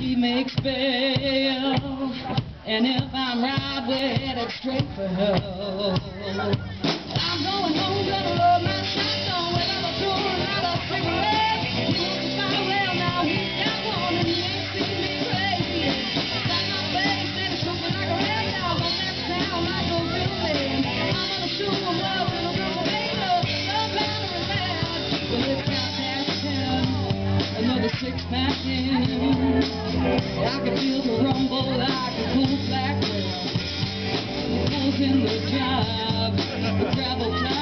he makes bail. And if I'm right we're headed straight for her. I'm going home. job. Travel time.